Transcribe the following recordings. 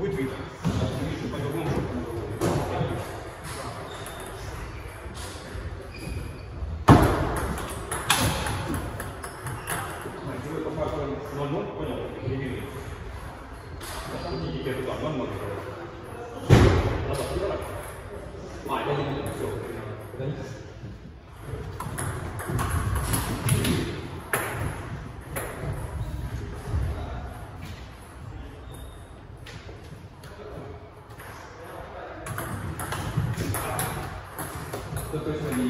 with readers.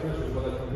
pictures, but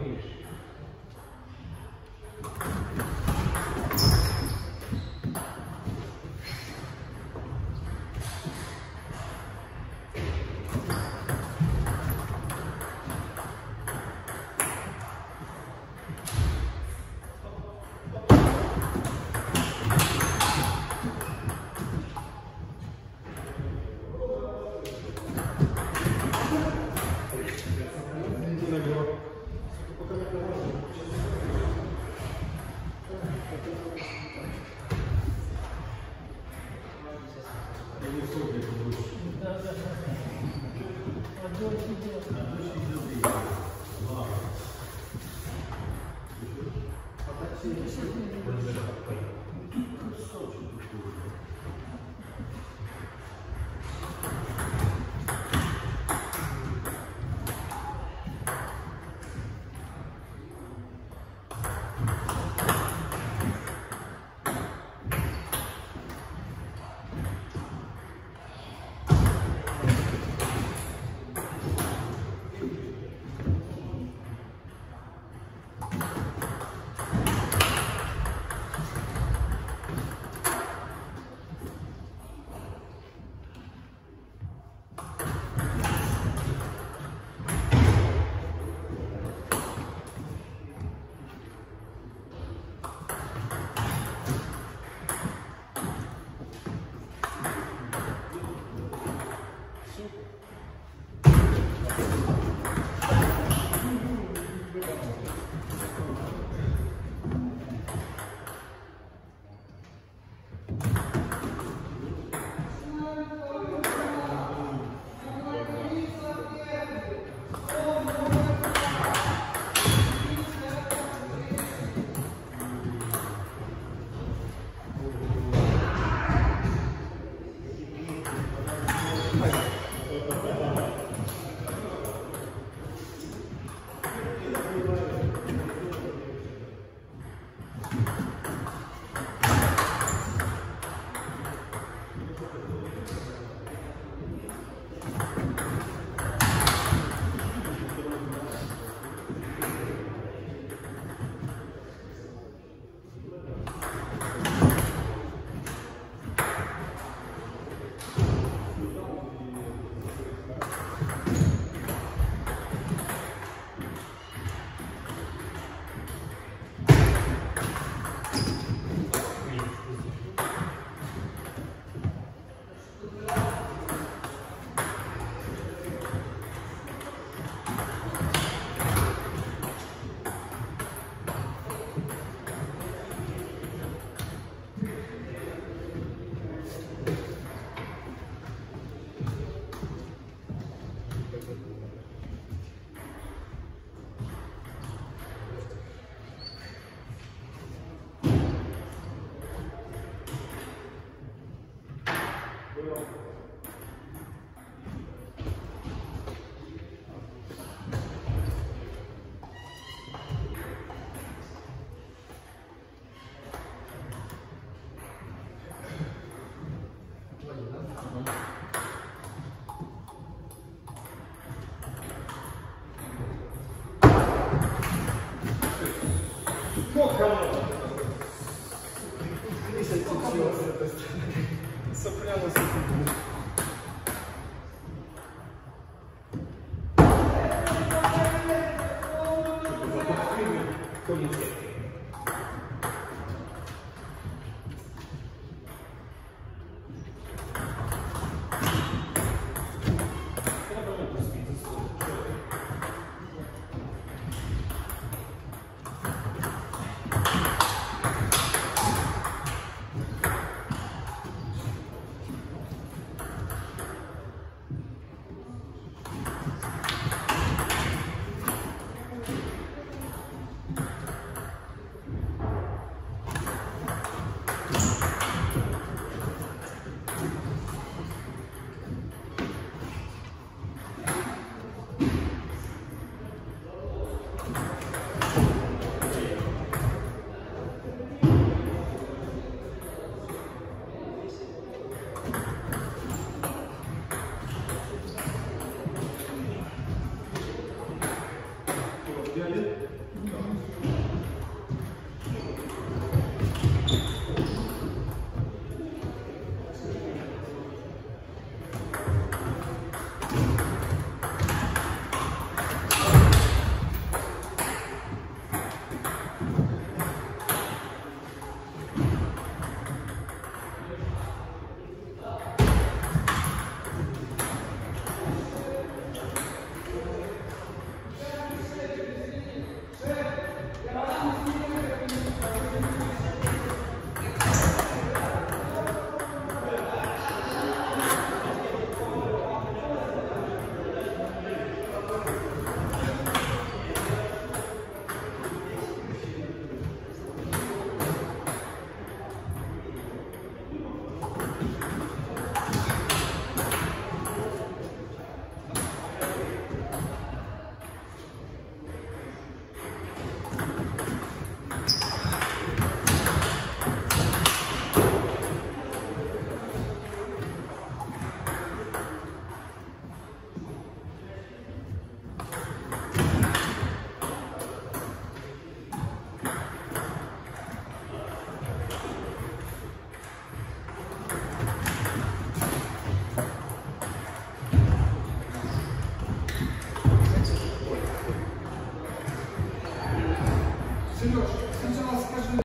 sobre a nossa cultura.